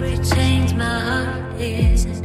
change my heart is